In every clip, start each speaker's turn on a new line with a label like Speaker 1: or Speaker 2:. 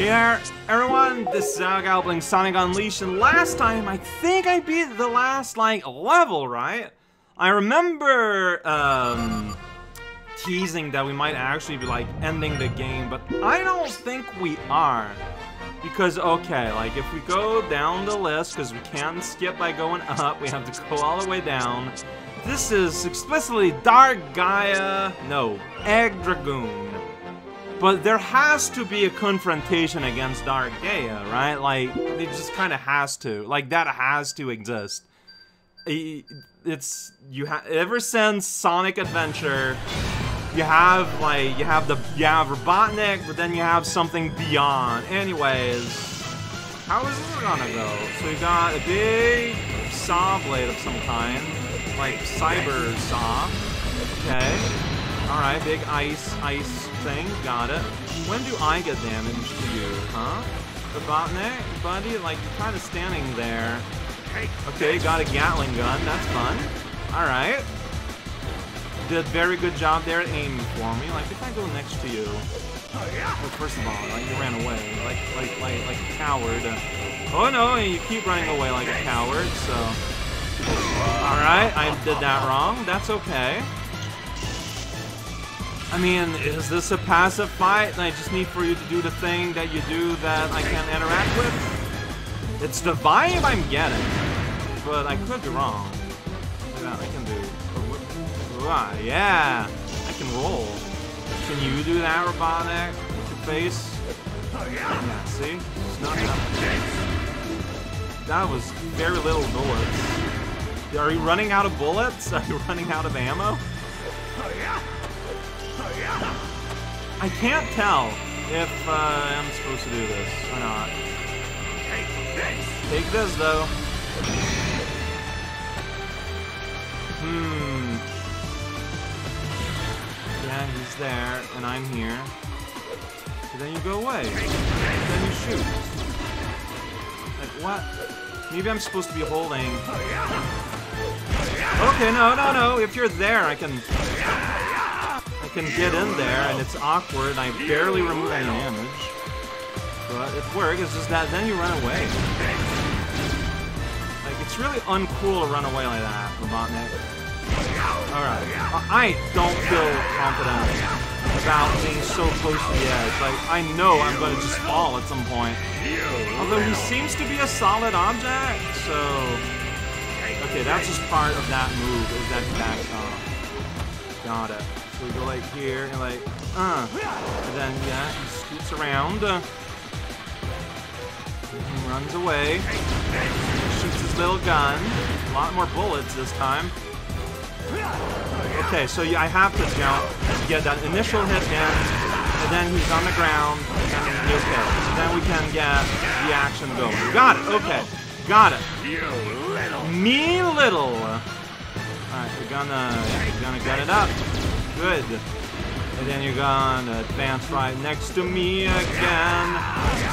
Speaker 1: Here, everyone, this is Al playing Sonic Unleashed, and last time, I think I beat the last, like, level, right? I remember, um, teasing that we might actually be, like, ending the game, but I don't think we are. Because, okay, like, if we go down the list, because we can't skip by going up, we have to go all the way down. This is explicitly Dark Gaia, no, Egg Dragoon. But there has to be a confrontation against Dark Gaia, right? Like, it just kind of has to. Like, that has to exist. It's, you have, ever since Sonic Adventure, you have, like, you have the, you have Robotnik, but then you have something beyond. Anyways, how is this gonna go? So you got a big saw blade of some kind, like Cyber Saw. Alright, big ice, ice thing. Got it. When do I get damage to you, huh? Robotnik, buddy? Like, you're kind of standing there. Okay, got a Gatling gun. That's fun. Alright. Did very good job there aiming for me. Like, if I go next to you... Well, first of all, like, you ran away. Like, like, like, like a coward. Oh, no, you keep running away like a coward, so... Alright, I did that wrong. That's okay. I mean, is this a passive fight? I just need for you to do the thing that you do that I can interact with? It's the vibe I'm getting, but I could be wrong. Yeah, I can do. Ah, yeah, I can roll. Can you do that, Robotnik? With your face? Yeah, see? It's not enough. That was very little bullets. Are you running out of bullets? Are you running out of ammo? I can't tell if uh, I'm supposed to do this or not. Take this. Take this, though. Hmm. Yeah, he's there, and I'm here. And then you go away. Then you shoot. Like, what? Maybe I'm supposed to be holding... Okay, no, no, no. If you're there, I can can get in there, and it's awkward, I barely remove any damage. But it works, it's just that then you run away. Like, it's really uncool to run away like that, Robotnik. Alright, I don't feel confident about being so close to the edge. Like, I know I'm gonna just fall at some point. Although he seems to be a solid object, so... Okay, that's just part of that move, is that back off. Got it. So we go like here and like, uh. And then, yeah, he scoots around. Uh, runs away. Shoots his little gun. A lot more bullets this time. Okay, so yeah, I have to to get that initial hit in, and then he's on the ground, and okay. So then we can get the action going. Got it, okay. Got it. Me little. Alright, we're gonna, we're gonna get it up. Good. And then you're gonna advance right next to me again.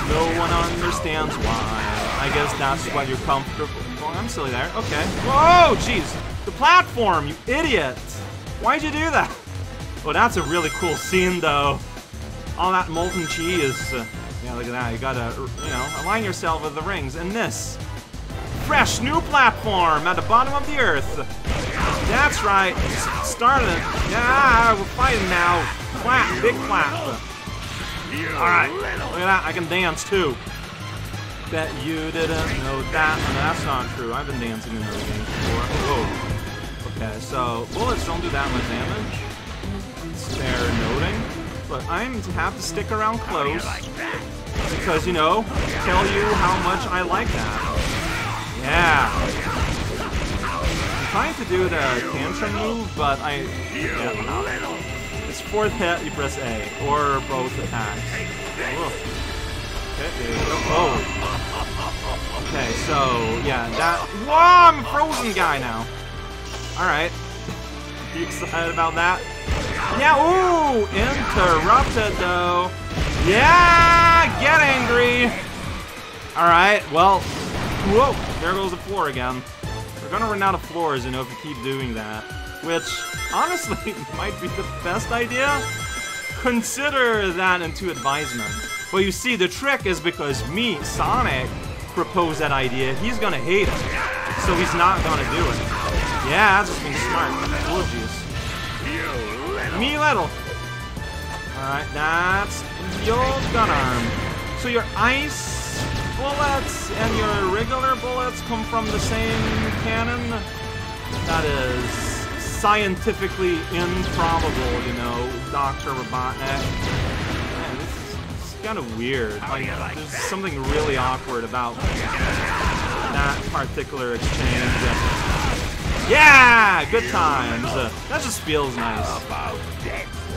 Speaker 1: No one understands why. I guess that's what you're comfortable. Oh, I'm silly there. Okay. Whoa, jeez. The platform, you idiot. Why'd you do that? Oh, that's a really cool scene, though. All that molten cheese. Yeah, look at that. You gotta, you know, align yourself with the rings. And this. Fresh new platform at the bottom of the earth. That's right. Started. Yeah, we're fighting now. Clap. Big clap. Alright. Look at that. I can dance too. Bet you didn't know that. No, that's not true. I've been dancing in those games before. Oh. Okay, so bullets don't do that much damage. Fair noting. But I'm have to stick around close. Because, you know, tell you how much I like that. Yeah trying to do the tantrum move, but I... Yeah, it's fourth hit, you press A, or both attacks. Okay. Oh. Okay, so, yeah, that... Whoa, I'm a frozen guy now. Alright. You excited about that? Yeah, ooh! Interrupted, though. Yeah! Get angry! Alright, well... Whoa! There goes the floor again. We're gonna run out of floors, you know, if you keep doing that. Which, honestly, might be the best idea. Consider that into advisement. But you see, the trick is because me, Sonic, proposed that idea, he's gonna hate it. So he's not gonna do it. Yeah, that's just being smart. Jeez. Me little. Alright, that's your gun arm. So your ice bullets and your regular bullets come from the same cannon? That is scientifically improbable, you know, Dr. Robotnik. Man, this is, kind of weird. Like, there's something really awkward about that particular exchange. Yeah! Good times. Uh, that just feels nice.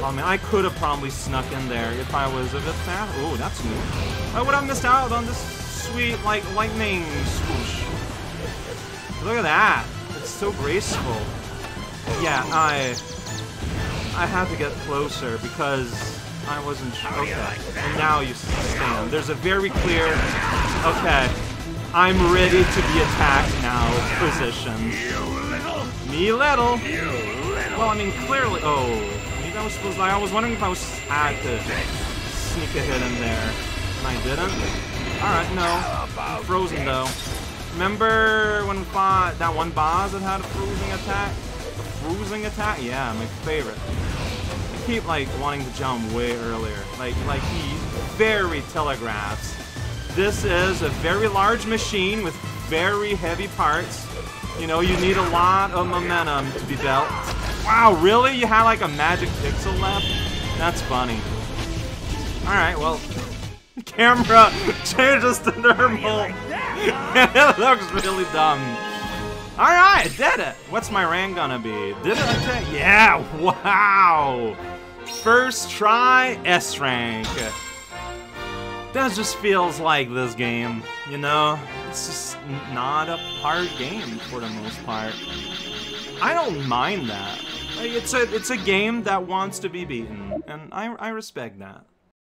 Speaker 1: Oh man, I could have probably snuck in there if I was a bit fast. Oh, that's new. I would have missed out on this sweet, like, lightning swoosh. Look at that. It's so graceful. Yeah, I... I had to get closer because I wasn't sure. Okay, and now you stand. There's a very clear... Okay, I'm ready to be attacked now position. Me little. Well, I mean, clearly. Oh, I was supposed. To, I was wondering if I was had to sneak a hit in there, and I didn't. All right, no. Frozen though. Remember when we fought that one boss that had a freezing attack? A freezing attack? Yeah, my favorite. I keep like wanting to jump way earlier. Like, like he very telegraphs. This is a very large machine with very heavy parts you know, you need a lot of momentum to be built. Wow, really? You had like a magic pixel left? That's funny. Alright, well, camera changes to normal. it looks really dumb. Alright, did it. What's my rank gonna be? Did it attack? Yeah, wow. First try, S rank. That just feels like this game, you know? it's just not a hard game for the most part. I don't mind that. Like, it's a it's a game that wants to be beaten, and I I respect that.